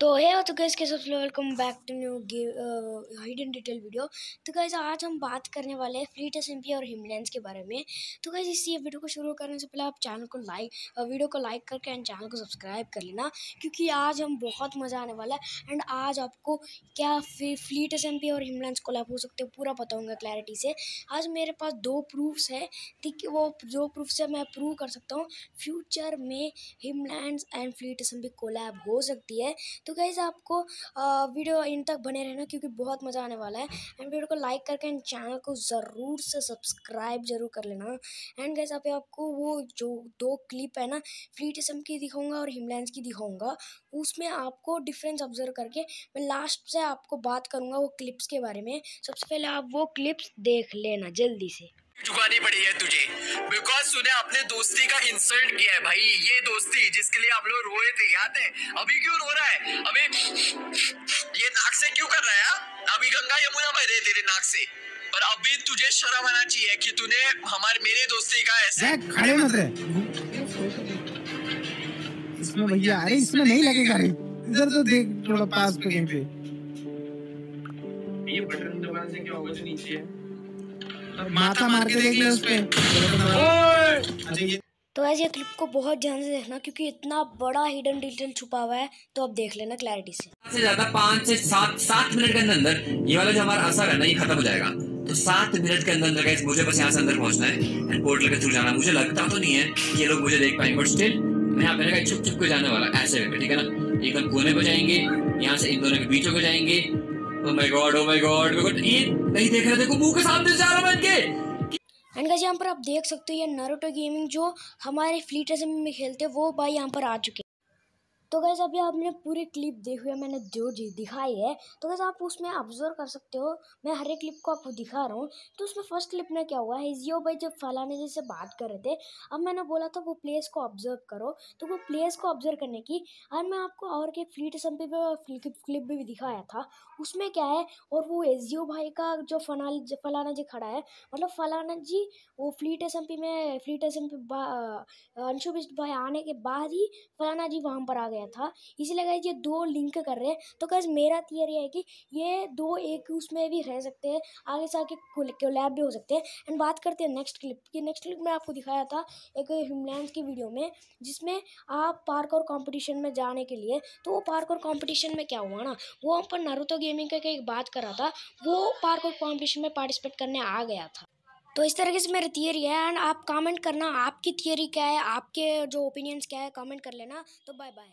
तो है तो गैस के सबसे welcome back to new hidden detail video तो गैस आज हम बात करने वाले हैं फ्लीट एसएमपी और हिमलैंड के बारे में. तो गैस इसी वीडियो को शुरू करने से पहले आप चैनल को लाइक वीडियो को लाइक करके एंड चैनल को सब्सक्राइब कर लेना, क्योंकि आज हम बहुत मज़ा आने वाला है एंड आज आपको क्या फ्लीट एसएमपी और हिमलैंड कोलैब हो सकते हो पूरा पता होगा क्लैरिटी से. आज मेरे पास दो प्रूफ्स है. ठीक वो दो प्रूफ से मैं प्रूव कर सकता हूँ. फ्यूचर में Himlands and Fleet S collab हो सकती है. तो गाइज़ आपको वीडियो इन तक बने रहना क्योंकि बहुत मज़ा आने वाला है। एंड वीडियो को लाइक करके एंड चैनल को ज़रूर से सब्सक्राइब ज़रूर कर लेना। एंड गाइज़ आप आपको वो जो दो क्लिप है ना फ्लीटिसम की दिखाऊँगा और हिमलैंड की दिखाऊँगा। उसमें आपको डिफरेंस ऑब्ज़र्व करके मैं लास्ट से आपको बात करूँगा वो क्लिप्स के बारे में। सबसे पहले आप वो क्लिप्स देख लेना जल्दी से। चुकानी पड़ी है तुझे। बिकॉज़ तूने अपने दोस्ती का इंसल्ट किया है भाई। ये दोस्ती जिसके लिए हम लोग रोए थे याद है? अभी क्यों रो रहा है? अभी ये नाक से क्यों कर रहा है हाँ? अभी गंगा यमुना बह रहे तेरे नाक से। और अभी तुझे शर्म आना चाहिए कि तूने हमारे मेरे दोस्ती का ऐसे खड़े मत रहे। इसमें भैया अरे इसमें नहीं लगेगा रे। इधर तो देख थोड़ा पास पे कहीं पे। ये बटन दबाने से क्या होगा नीचे है? माथा मार के देख ले उस पे तो ऐसे ये क्लिप को बहुत ध्यान से देखना क्योंकि इतना बड़ा हिडन डिटेल छुपा हुआ है तो अब देख लेना क्लैरिटी से। से ज़्यादा पाँच से सात सात मिनट के अंदर अंदर ये वाला जो हमारा असर है ना ये खत्म हो जाएगा। तो सात मिनट के अंदर अंदर मुझे बस यहाँ से अंदर पहुँचना है एंड पोर्टल के थ्रू जाना। मुझे लगता तो नहीं है कि ये लोग मुझे देख पाएँगे बट स्टिल मैं यहाँ पे चुप चुप के जाने वाला ऐसे करके ठीक है ना? एकदम कोने पे जाएँगे यहाँ से इन दोनों के बीचों को जाएँगे ये नहीं देख के सामने एंड गाइस यहाँ पर आप देख सकते हो ये नरोटो गेमिंग जो हमारे फ्लीट में खेलते हैं, वो भाई यहाँ पर आ चुके तो गैस अभी आपने पूरी क्लिप देखी है, मैंने जो चीज़ दिखाई है तो गैस आप उसमें ऑब्ज़र्व कर सकते हो। मैं हर एक क्लिप को आपको दिखा रहा हूँ। तो उसमें फ़र्स्ट क्लिप में क्या हुआ है जियो भाई जब फलाने जैसे बात कर रहे थे, अब मैंने बोला था वो प्लेस को ऑब्ज़र्व करो। तो वो प्लेस को ऑब्ज़र्व करने की आज मैं आपको और के फ्लीट पे क्लिप भी दिखाया था। उसमें क्या है, और वो एजियो भाई का जो फनाल फलाना जी खड़ा है मतलब फलाना जी, वो फ्लीट एसएमपी में फ्लीट एस अंशु भाई आने के बाद ही फलाना जी वहाँ पर आ गया था। इसीलिए गाइज़ ये दो लिंक कर रहे हैं। तो गाइज़ मेरा थियरी है कि ये दो एक उसमें भी रह सकते हैं। आगे से आगे कोलैब भी हो सकते हैं। एंड बात करते हैं नेक्स्ट क्लिप की। नेक्स्ट क्लिप में आपको दिखाया था एक हिमलैंड की वीडियो में, जिसमें आप पार्क और कॉम्पिटिशन में जाने के लिए तो वो पार्क और कॉम्पिटिशन में क्या हुआ ना, वो हम पर नारुतो गेमिंग का एक बात कर रहा था, वो पार्क और कॉम्पिटिशन में पार्टिसिपेट करने आ गया था। तो इस तरीके से मेरी थियरी है। एंड आप कमेंट करना, आपकी थियरी क्या है? आपके जो ओपिनियंस क्या है कमेंट कर लेना। तो बाय बाय